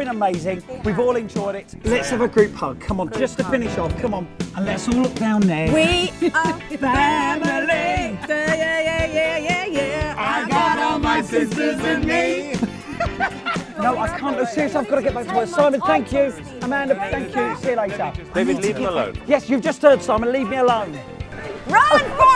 been amazing. We've all enjoyed it. Let's have a group hug. Come on, just to finish off. Come on, and let's all look down there. We are family. Yeah, yeah, yeah, yeah, yeah. I got all my sisters and me. No, I can't. No, seriously, I've got to get back to work. Simon, thank you. Amanda, thank you. See you later. David, leave him alone. Yes, you've just heard Simon. Leave me alone. Run!